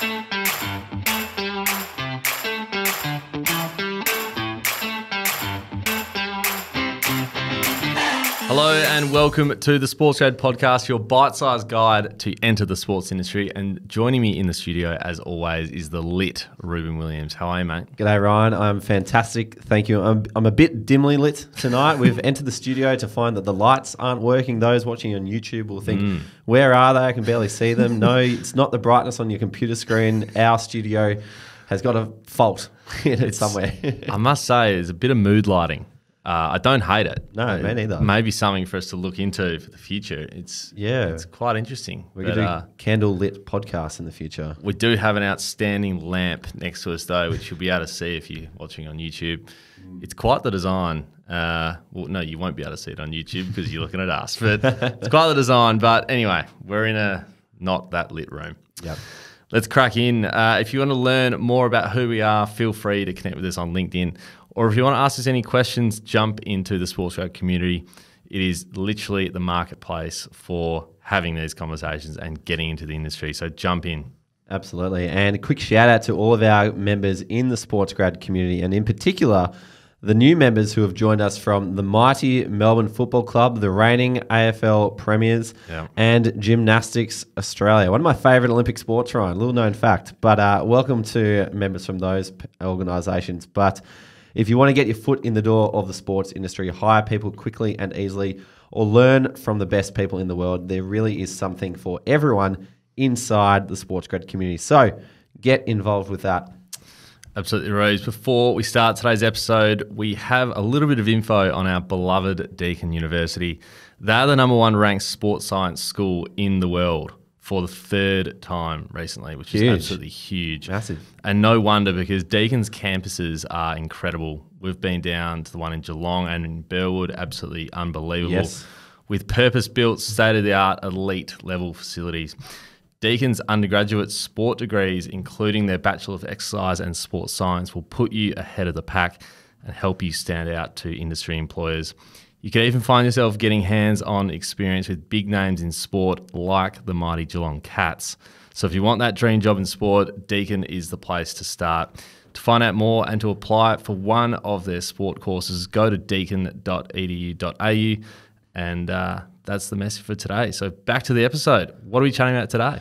Thank you. Hello and welcome to the Sports Grad Podcast, your bite-sized guide to enter the sports industry. And joining me in the studio, as always, is the lit Reuben Williams. How are you, mate? G'day, Ryan. I'm fantastic. Thank you. I'm, I'm a bit dimly lit tonight. We've entered the studio to find that the lights aren't working. Those watching on YouTube will think, mm. where are they? I can barely see them. No, it's not the brightness on your computer screen. Our studio has got a fault in it somewhere. I must say, there's a bit of mood lighting. Uh, I don't hate it. No, me neither. Maybe something for us to look into for the future. It's Yeah. it's quite interesting. We're But, going to uh, do candle lit podcasts in the future. we do have an outstanding lamp next to us, though, which you'll be able to see if you're watching on YouTube. It's quite the design. Uh, well, no, you won't be able to see it on YouTube because you're looking at us, but it's quite the design. But anyway, we're in a not that lit room. Yep. Let's crack in. Uh, if you want to learn more about who we are, feel free to connect with us on LinkedIn. Or if you want to ask us any questions, jump into the Sports Grad community. It is literally the marketplace for having these conversations and getting into the industry. So jump in. Absolutely. And a quick shout out to all of our members in the Sports Grad community, and in particular, the new members who have joined us from the mighty Melbourne Football Club, the reigning AFL premiers, Yeah. and Gymnastics Australia. One of my favourite Olympic sports, Ryan. Little known fact. But uh, welcome to members from those organisations. But if you want to get your foot in the door of the sports industry, hire people quickly and easily, or learn from the best people in the world, there really is something for everyone inside the sports grad community. So get involved with that. Absolutely, Rose. Before we start today's episode, we have a little bit of info on our beloved Deakin University. They're the number one ranked sports science school in the world for the third time recently, which is absolutely huge. Massive. And no wonder because Deakin's campuses are incredible. We've been down to the one in Geelong and in Burwood, absolutely unbelievable. Yes. With purpose built, state of the art, elite level facilities. Deakin's undergraduate sport degrees, including their Bachelor of Exercise and Sports Science, will put you ahead of the pack and help you stand out to industry employers. You can even find yourself getting hands on experience with big names in sport like the mighty Geelong Cats. So if you want that dream job in sport, Deakin is the place to start. To find out more and to apply for one of their sport courses, go to deakin.edu.au. And uh, that's the message for today. So back to the episode. What are we chatting about today?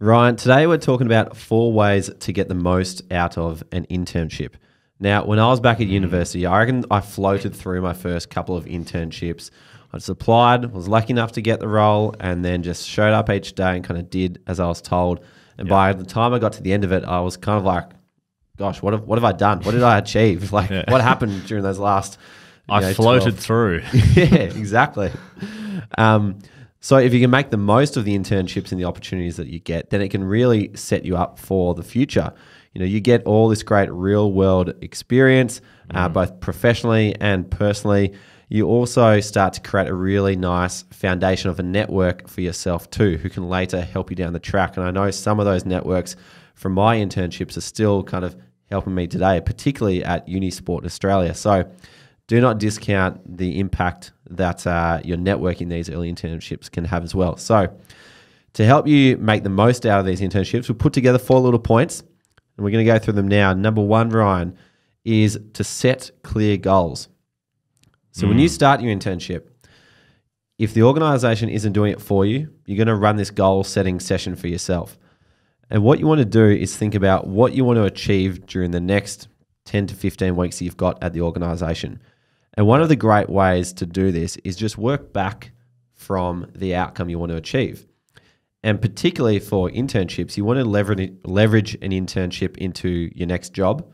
Ryan, today we're talking about four ways to get the most out of an internship. Now, when I was back at university, I reckon I floated through my first couple of internships. I just applied, was lucky enough to get the role, and then just showed up each day and kind of did as I was told. And by the time I got to the end of it, I was kind of like, gosh, what have, what have I done? What did I achieve? Like, what happened during those last I know, floated 12 through. yeah, exactly. Um, so if you can make the most of the internships and the opportunities that you get, then it can really set you up for the future. You know, you get all this great real world experience, uh, both professionally and personally. You also start to create a really nice foundation of a network for yourself too, who can later help you down the track. And I know some of those networks from my internships are still kind of helping me today, particularly at Unisport Australia. So do not discount the impact that uh, your networking these early internships can have as well. So, to help you make the most out of these internships, we'll put together four little points, and we're going to go through them now. Number one, Ryan, is to set clear goals. So, when you hmm. start your internship, if the organization isn't doing it for you, you're going to run this goal setting session for yourself. And what you want to do is think about what you want to achieve during the next 10 to 15 weeks that you've got at the organization. And one of the great ways to do this is just work back from the outcome you want to achieve. And particularly for internships, you want to leverage, leverage an internship into your next job.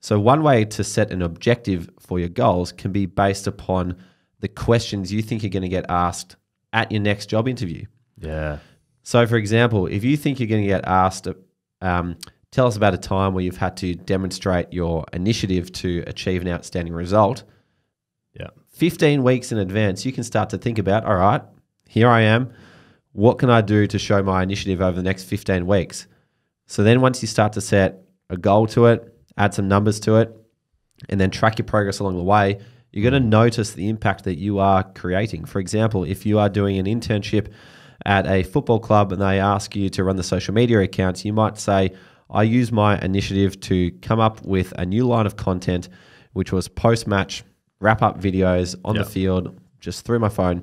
So, one way to set an objective for your goals can be based upon the questions you think you're going to get asked at your next job interview. Yeah. So, for example, if you think you're going to get asked, um, tell us about a time where you've had to demonstrate your initiative to achieve an outstanding result. Yeah. 15 weeks in advance, you can start to think about all right, here I am. What can I do to show my initiative over the next 15 weeks? So then, once you start to set a goal to it, add some numbers to it, and then track your progress along the way, you're going to notice the impact that you are creating. For example, if you are doing an internship at a football club and they ask you to run the social media accounts, you might say, I use my initiative to come up with a new line of content, which was post match wrap up videos on Yep. the field just through my phone.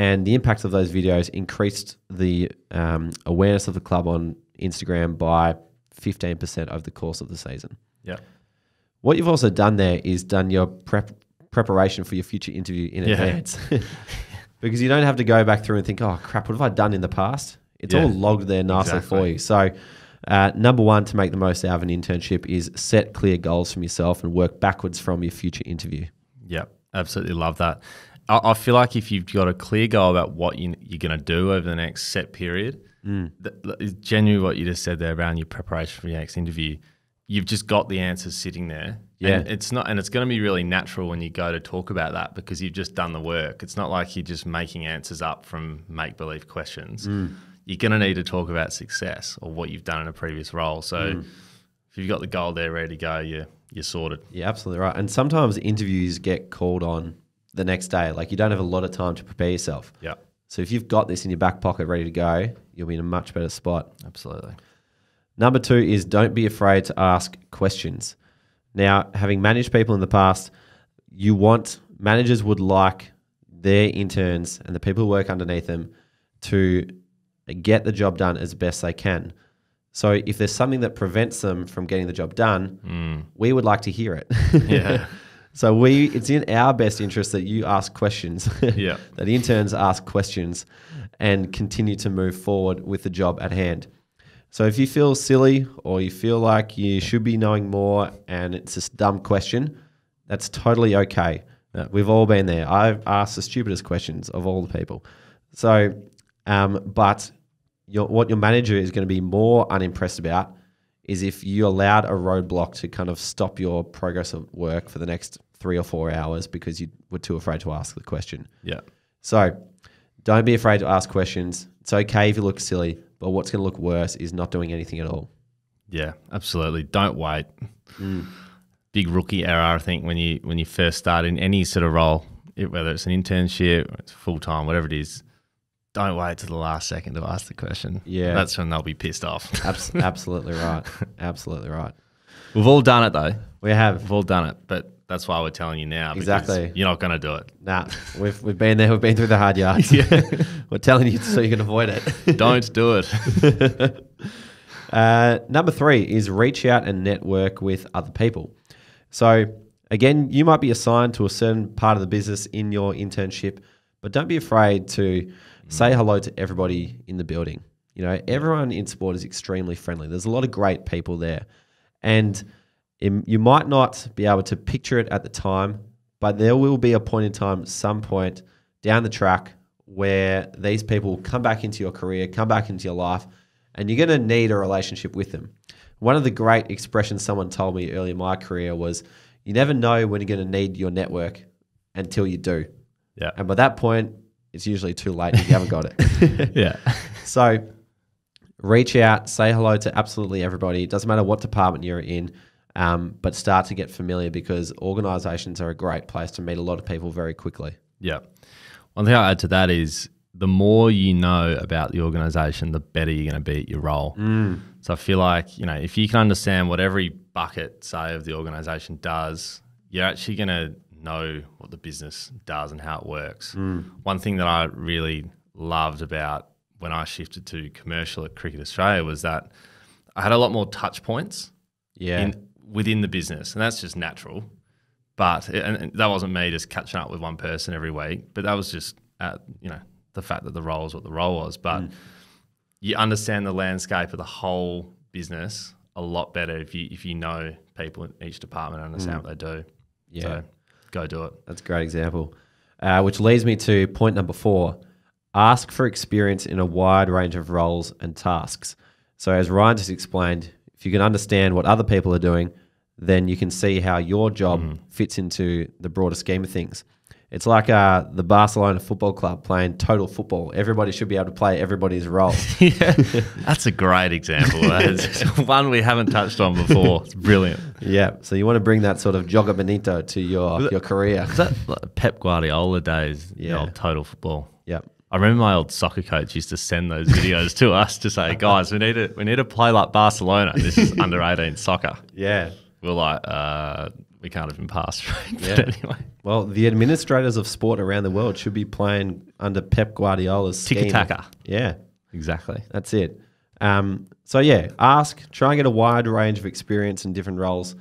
And the impact of those videos increased the um, awareness of the club on Instagram by 15% over the course of the season. Yeah. What you've also done there is done your prep preparation for your future interview in Yeah. advance. because you don't have to go back through and think, oh crap, what have I done in the past? It's Yeah. all logged there nicely for you. So, uh, number one to make the most out of an internship is set clear goals from yourself and work backwards from your future interview. Yeah, absolutely love that. I, I feel like if you've got a clear goal about what you, you're going to do over the next set period, Mm. that, that is genuinely what you just said there around your preparation for your next interview. You've just got the answers sitting there. Yeah. And it's not, and it's going to be really natural when you go to talk about that because you've just done the work. It's not like you're just making answers up from make believe questions. Mm. You're going to need to talk about success or what you've done in a previous role. So Mm. if you've got the goal there ready to go, you're, you're sorted. Yeah, absolutely right. And sometimes interviews get called on the next day. Like you don't have a lot of time to prepare yourself. Yeah, So if you've got this in your back pocket ready to go, you'll be in a much better spot. absolutely. Number two is don't be afraid to ask questions. Now, having managed people in the past, you want managers would like their interns and the people who work underneath them to get the job done as best they can. So if there's something that prevents them from getting the job done, hmm. we would like to hear it. Yeah. so we it's in our best interest that you ask questions. Yeah. that interns ask questions and continue to move forward with the job at hand. So if you feel silly or you feel like you should be knowing more and it's just a dumb question, that's totally okay. Yeah. We've all been there. I've asked the stupidest questions of all the people. So, um, but your, what your manager is going to be more unimpressed about is if you allowed a roadblock to kind of stop your progress of work for the next three or four hours because you were too afraid to ask the question. Yeah. So don't be afraid to ask questions. It's okay if you look silly, but what's going to look worse is not doing anything at all. Yeah, absolutely. Don't wait. Mm. Big rookie error, I think, when you when you first start in any sort of role, it, whether it's an internship it's full time, whatever it is. Don't wait to the last second to ask the question. Yeah. that's when they'll be pissed off. Abs- absolutely right. Absolutely right. We've all done it though. We have. We've all done it, but that's why we're telling you now. Exactly. You're not going to do it. Nah, we've, we've been there. We've been through the hard yards. yeah. We're telling you so you can avoid it. Don't do it. Uh, number three is reach out and network with other people. So, again, you might be assigned to a certain part of the business in your internship, but don't be afraid to say hello to everybody in the building. You know, everyone in sport is extremely friendly. There's a lot of great people there. And im- you might not be able to picture it at the time, but there will be a point in time, some point down the track, where these people come back into your career, come back into your life, and you're going to need a relationship with them. One of the great expressions someone told me early in my career was, "You never know when you're going to need your network until you do." Yeah. And by that point, it's usually too late if you haven't got it. Yeah. So reach out, say hello to absolutely everybody. It doesn't matter what department you're in, um, but start to get familiar because organizations are a great place to meet a lot of people very quickly. Yeah. One thing I'll add to that is the more you know about the organization, the better you're going to be at your role. So I feel like, you know, if you can understand what every bucket, say, of the organization does, you're actually going to know what the business does and how it works. Hmm. One thing that I really loved about when I shifted to commercial at Cricket Australia was that I had a lot more touch points Yeah. in, within the business, and that's just natural. But and, and that wasn't me just catching up with one person every week, but that was just uh, you know the fact that the role is what the role was. But hmm. you understand the landscape of the whole business a lot better if you if you know people in each department and understand hmm. what they do. Yeah. So go do it. That's a great example. Uh, which leads me to point number four ask for experience in a wide range of roles and tasks. So, as Ryan just explained, if you can understand what other people are doing, then you can see how your job fits into the broader scheme of things. It's like uh, the Barcelona Football Club playing total football. Everybody should be able to play everybody's role. yeah, that's a great example. That's one we haven't touched on before. It's brilliant. yeah. So, you want to bring that sort of jogo bonito to your, your career. Is that like Pep Guardiola days? Yeah. Total football. Yeah. I remember my old soccer coach used to send those videos to us to say, guys, we need to we need to play like Barcelona. This is under 18 soccer. Yeah. We're like, uh, we can't even pass. But Yeah. anyway, Well, the administrators of sport around the world should be playing under Pep Guardiola's scheme. Tiki-taka. Yeah, exactly. that's it. Um, so yeah, ask, try and get a wide range of experience in different roles.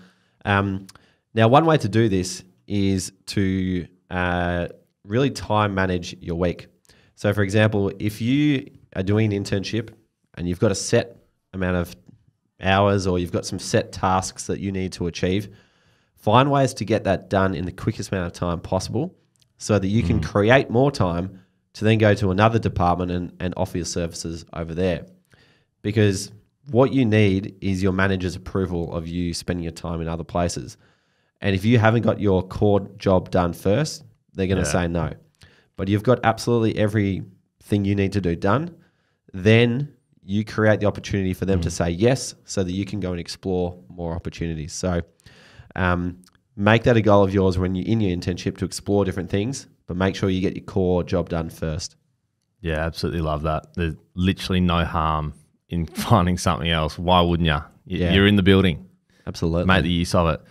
Um, now, one way to do this is to uh, really time manage your week. So, for example, if you are doing an internship and you've got a set amount of hours or you've got some set tasks that you need to achieve, find ways to get that done in the quickest amount of time possible so that you can mm. create more time to then go to another department and, and offer your services over there. Because what you need is your manager's approval of you spending your time in other places. And if you haven't got your core job done first, they're going to Yeah. say no. But you've got absolutely everything you need to do done, then you create the opportunity for them mm. to say yes so that you can go and explore more opportunities. So um, make that a goal of yours when you're in your internship to explore different things, but make sure you get your core job done first. Yeah, absolutely love that. There's literally no harm in finding something else. Why wouldn't you? You're in the building. Absolutely. make the use of it.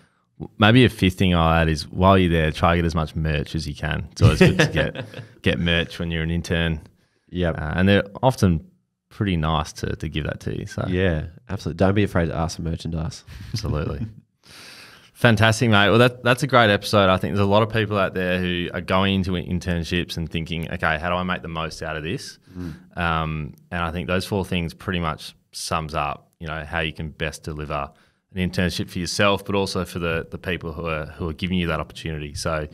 Maybe a fifth thing I'll add is while you're there, try to get as much merch as you can. It's always good to get get merch when you're an intern, yeah. uh, and they're often pretty nice to, to give that to you. So yeah, absolutely. Don't be afraid to ask for merchandise. absolutely, fantastic, mate. Well, that that's a great episode. I think there's a lot of people out there who are going into internships and thinking, okay, how do I make the most out of this? Um, and I think those four things pretty much sums up, you know, how you can best deliver an internship for yourself, but also for the the people who are who are giving you that opportunity. So,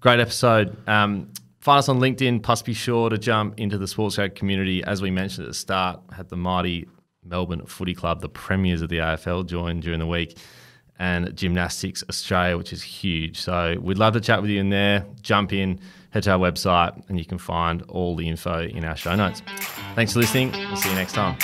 great episode. Um, find us on LinkedIn. Plus, be sure to jump into the Sports Grad community. As we mentioned at the start, had the mighty Melbourne Footy Club, the premiers of the AFL, join during the week. And Gymnastics Australia, which is huge. So we'd love to chat with you in there. Jump in, head to our website, and you can find all the info in our show notes. Thanks for listening. We'll see you next time.